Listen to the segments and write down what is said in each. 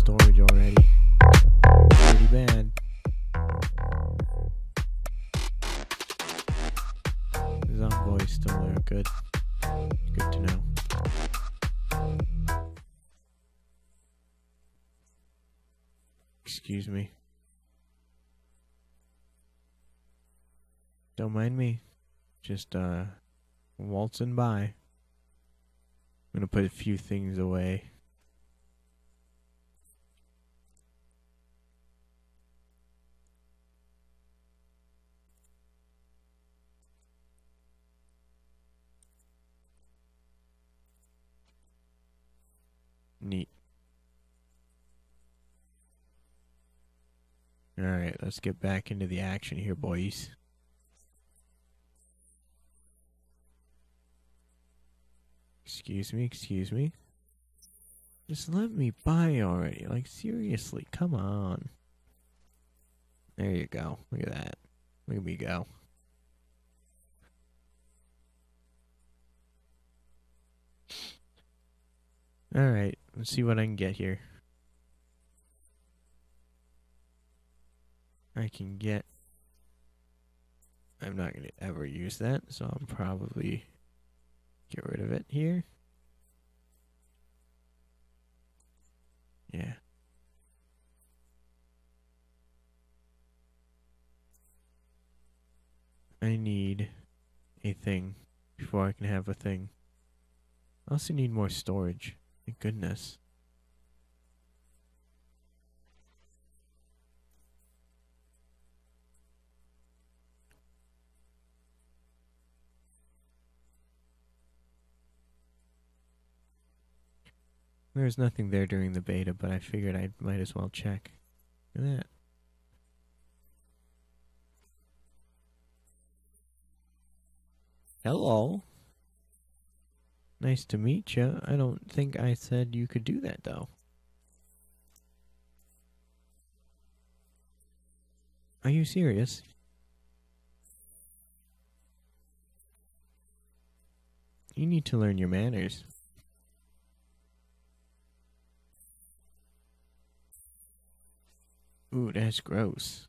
storage already. Pretty bad. Zomboy still there. Good. Good to know. Excuse me. Don't mind me. Just uh waltzing by. I'm gonna put a few things away. Neat. Let's get back into the action here, boys. Excuse me, excuse me. Just let me by already. Like, seriously, come on. There you go. Look at that. Look at me go. Alright, let's see what I can get here. I can get. I'm not going to ever use that, so I'll probably get rid of it here. Yeah. I need a thing before I can have a thing. I also need more storage. Thank goodness. There's nothing there during the beta, but I figured I might as well check. Look at that. Hello. Nice to meet you. I don't think I said you could do that, though. Are you serious? You need to learn your manners. Ooh, that's gross.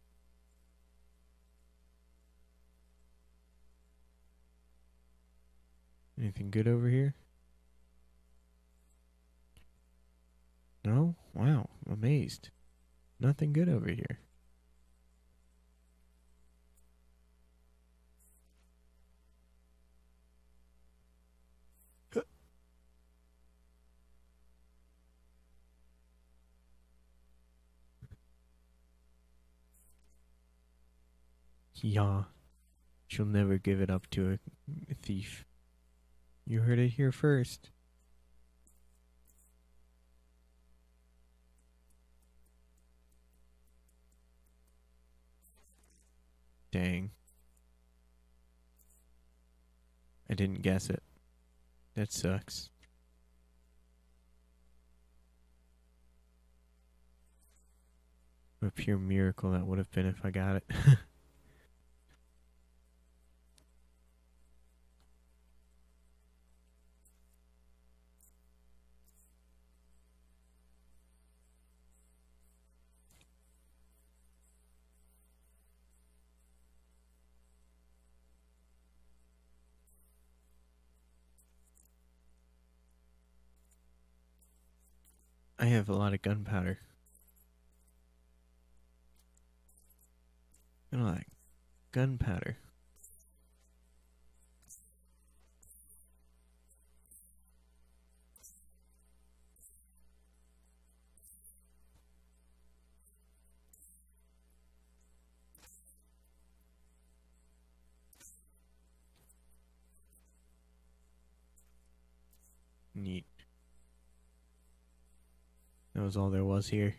Anything good over here? No? Wow, I'm amazed. Nothing good over here. Yeah, she'll never give it up to a thief. You heard it here first. Dang. I didn't guess it. That sucks. A pure miracle that would have been if I got it. I have a lot of gunpowder. I don't like gunpowder. Neat. That was all there was here.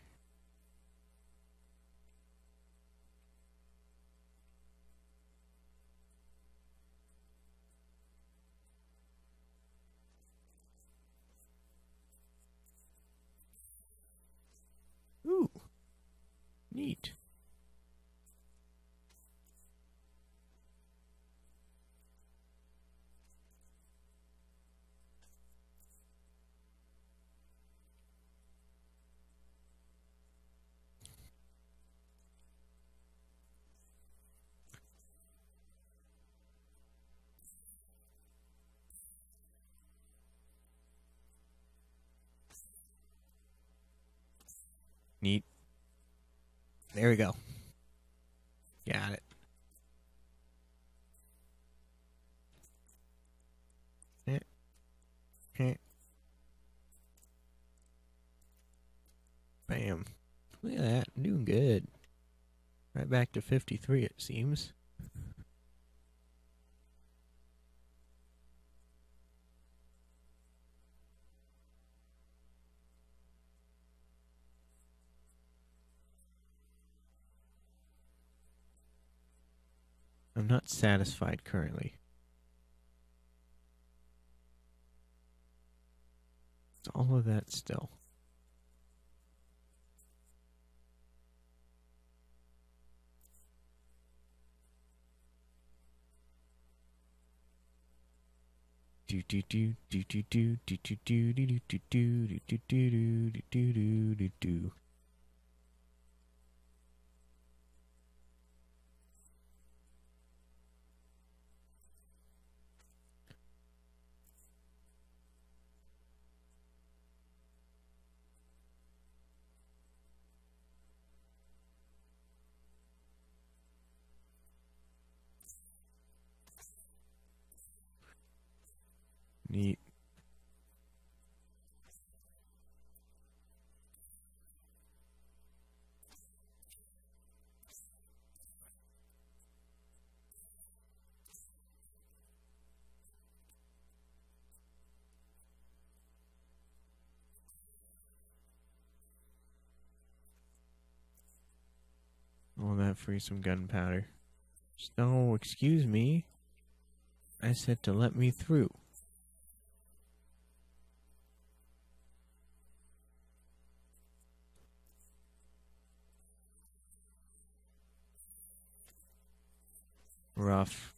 Neat. There we go. Got it. Eh. Eh. Bam. Look at that. I'm doing good. Right back to 53, it seems. I'm not satisfied currently. It's all of that still. Do do do do do do do do do do do do do do do do do do do All that for some gunpowder. No, oh, excuse me. I said to let me through. Rough.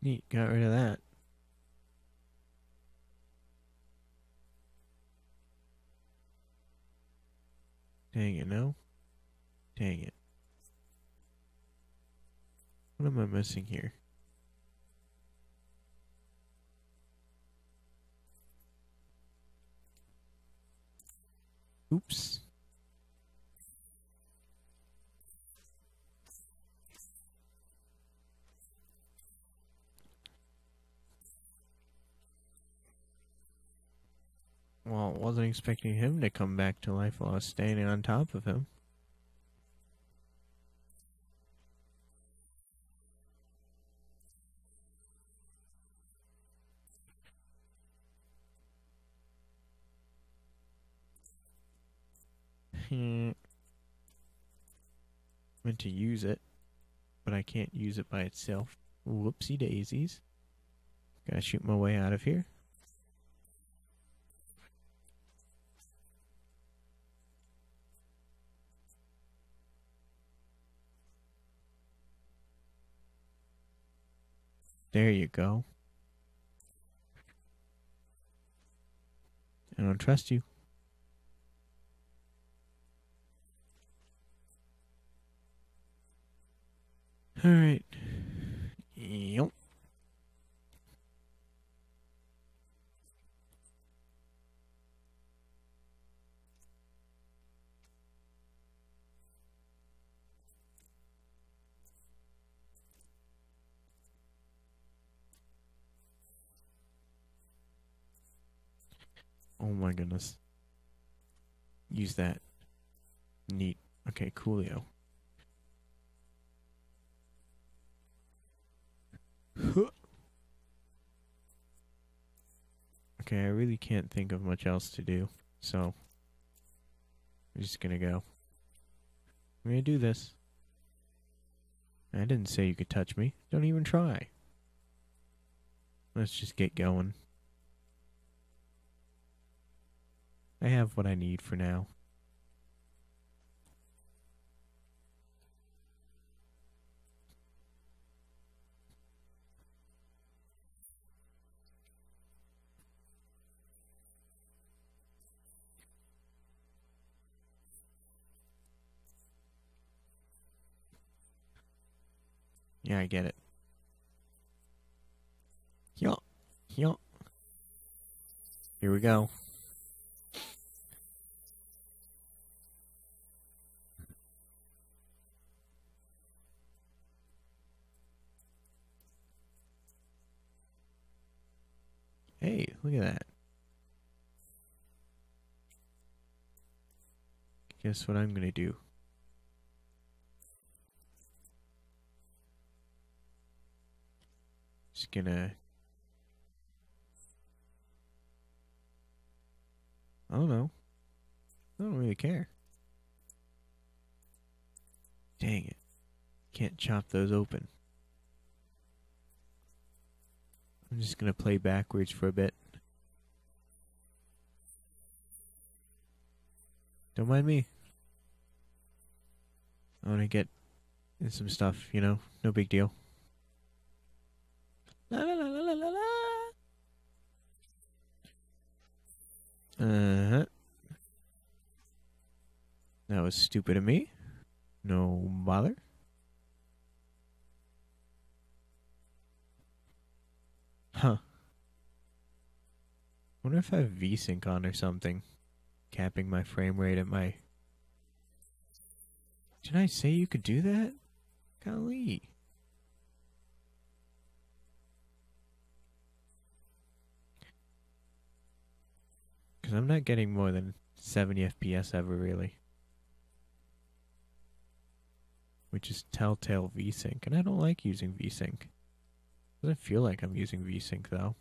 Neat, got rid of that. Dang it, no? Dang it. What am I missing here? Oops. Well, wasn't expecting him to come back to life while I was standing on top of him. Hmm. Meant to use it, but I can't use it by itself. Whoopsie daisies. Gotta shoot my way out of here. There you go. I don't trust you. All right. Oh my goodness. Use that. Neat. Okay, coolio. Okay, I really can't think of much else to do, so I'm just gonna go. I'm gonna do this. I didn't say you could touch me. Don't even try. Let's just get going. I have what I need for now. Yeah, I get it. Yup. Yup. Here we go. Hey, look at that. Guess what I'm gonna do? Just gonna. I don't know. I don't really care. Dang it. Can't chop those open. I'm just gonna play backwards for a bit. Don't mind me. I wanna get in some stuff, you know? No big deal. La la la la la la. Uh huh. That was stupid of me. No bother. Huh. I wonder if I have VSync on or something. Capping my frame rate at my. Did I say you could do that? Golly. Because I'm not getting more than 70 FPS ever, really. Which is Telltale VSync, and I don't like using VSync. Doesn't feel like I'm using VSync, though.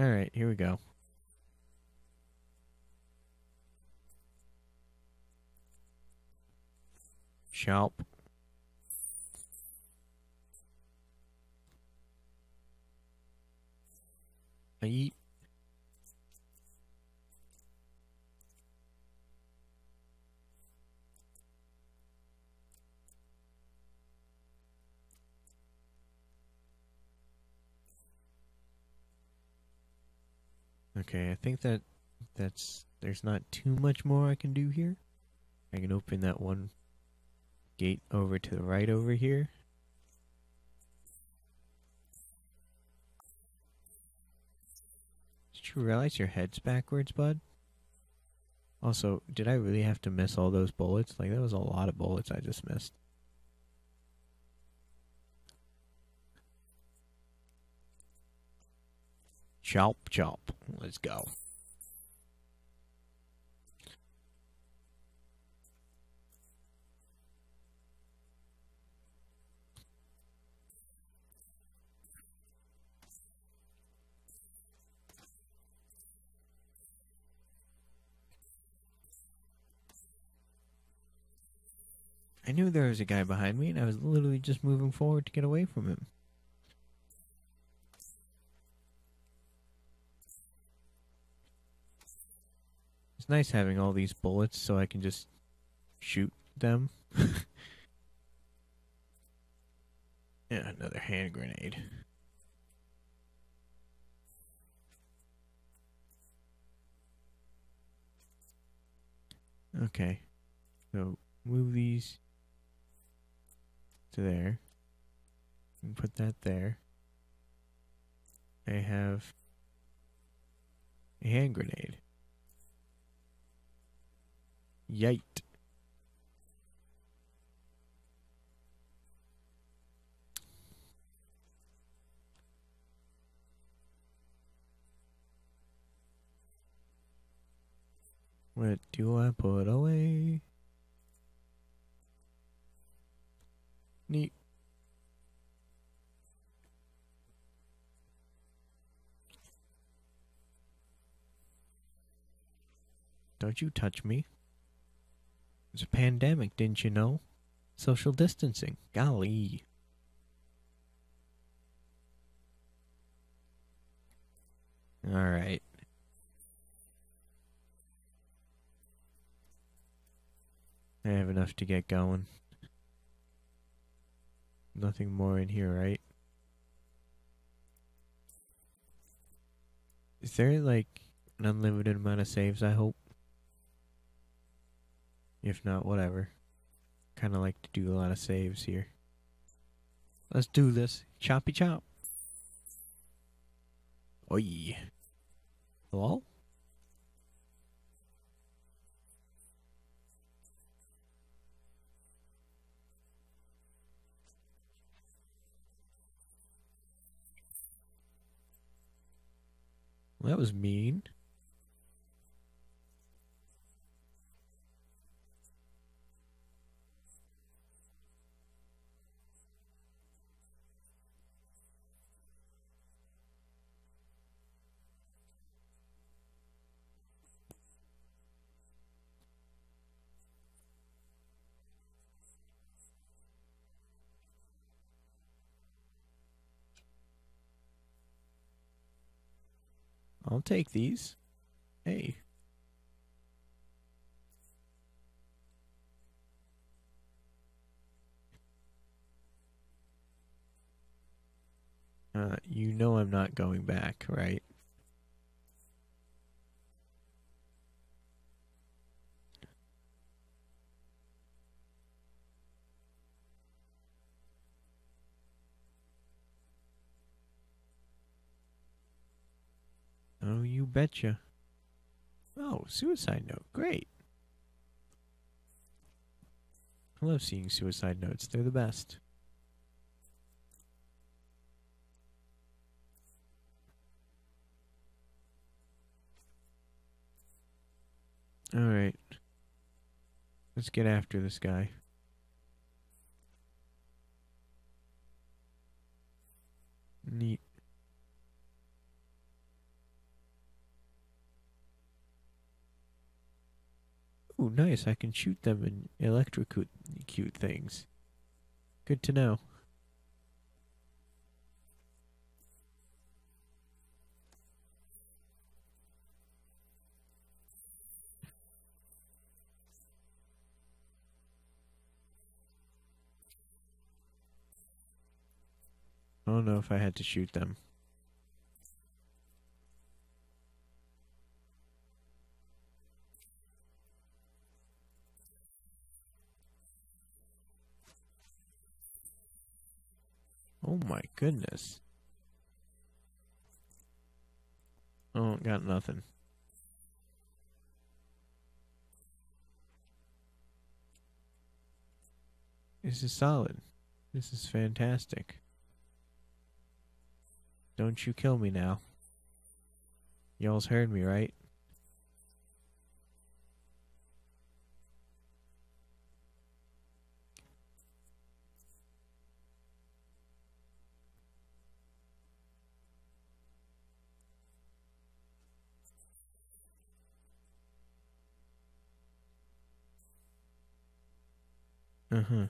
Alright, here we go. I eat. Okay, I think that that's there's not too much more I can do here. I can open that one gate over to the right over here. Did you realize your head's backwards, bud? Also, did I really have to miss all those bullets? Like, that was a lot of bullets I just missed. Chop, chop. Let's go. I knew there was a guy behind me, and I was literally just moving forward to get away from him. Nice having all these bullets so I can just shoot them. yeah, another hand grenade. Okay. So move these to there. And put that there. I have a hand grenade. Yite. What do I put away? Neat. Don't you touch me. It's a pandemic, didn't you know? Social distancing. Golly. Alright. I have enough to get going. Nothing more in here, right? Is there like an unlimited amount of saves, I hope? If not, whatever. Kind of like to do a lot of saves here. Let's do this. Choppy chop. Oi. Hello? That was mean. I'll take these. Hey. Uh, you know I'm not going back, right? Oh, you betcha. Oh, suicide note. Great. I love seeing suicide notes. They're the best. Alright. Let's get after this guy. Neat. Nice. I can shoot them and electrocute cute things. Good to know. I don't know if I had to shoot them. My goodness. Oh, got nothing. This is solid. This is fantastic. Don't you kill me now. Y'all's heard me, right? Uh huh.